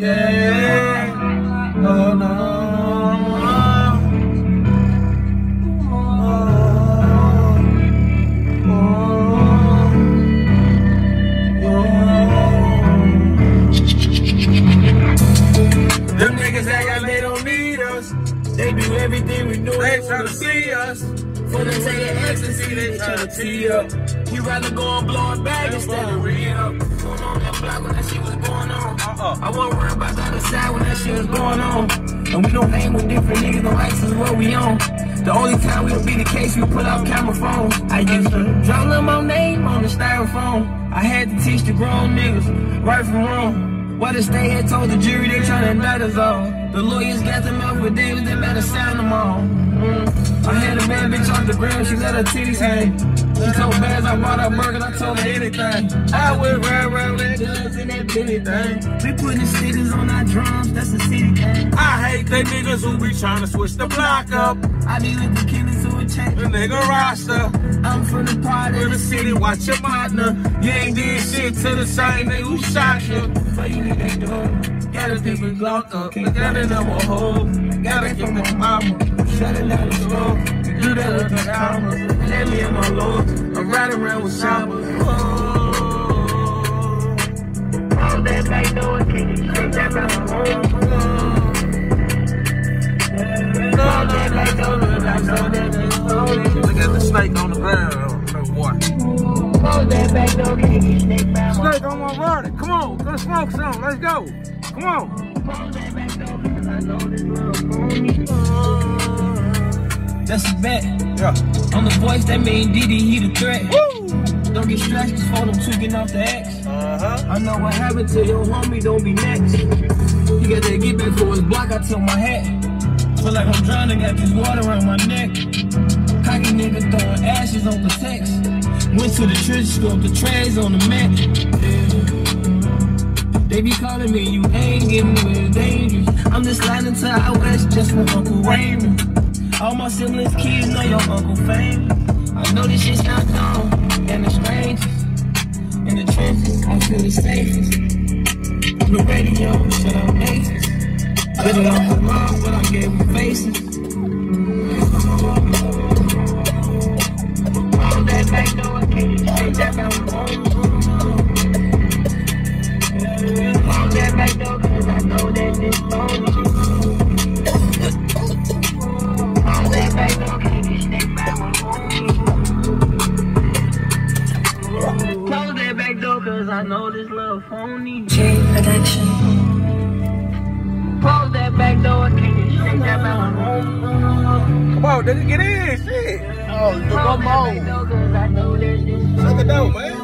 yeah. Oh no. Oh, oh, oh. Them niggas don't need us. They do everything we do. They try to see us. For them taking ecstasy, they tryna tee up. You rather go and blow a bag instead of re-up. Going on that block when that shit was going on. Uh-uh. I wasn't worried about the other side when that shit was going on. And we don't hang with different niggas, no ice is what we on. The only time we'll be the case, we put out camera phones. I used to draw my name on the styrofoam. I had to teach the grown niggas right from wrong. What the state had told the jury they tryna indict us all. The lawyers got them out for David, they better sound them all. The ground, she let her titties hang. She told Baz I bought her burger, I told her anything. I would ride around that guns and that Benny thing. We putting stickers on our drums, that's a city thing. I hate they niggas who be trying to switch the block up. I be with the killers who would change. The nigga roster. I'm from the part In of the the city, watch your partner. You ain't did shit to the same nigga who shot you. So you think they do? Got a glocked up. Got it up a hole. Got it from my mama. Shut it down the store. Do that with the commas. Let me and my lord. I'm riding around with choppers. All that back door, can that back home? All that back door, I know that it's lonely. Look at the snake on the ground. No boy. All that back door, can you take back? Snake on my body. Come on, go smoke some. Let's go. Come on. All that back door, because I know this little phony. That's a bet. Yeah. On the voice, that mean Diddy, he the threat. Don't get stressed, for them tweaking off the X. Uh-huh. I know what happened to your homie, don't be next. He got that get back for his block, I tilt my hat. Feel like I'm drowning, got this water around my neck. Cocky nigga throwing ashes on the text. Went to the church, scrubbed the trays on the mat. Yeah. They be calling me, you ain't getting me it's dangerous. I'm just sliding to out west just for Uncle Raymond. All my siblings, kids know your Uncle Fame. I know this shit's not dumb and the strangest. In the trenches, I feel the safest. The radio, shut up. But it on the wrong, but I gave them faces. I know this little phony. J Production. Close that back door, can you stay that back home? Come on, nigga, get in. Shit. Oh, Close that back door, cause I know that this Suck it down, man.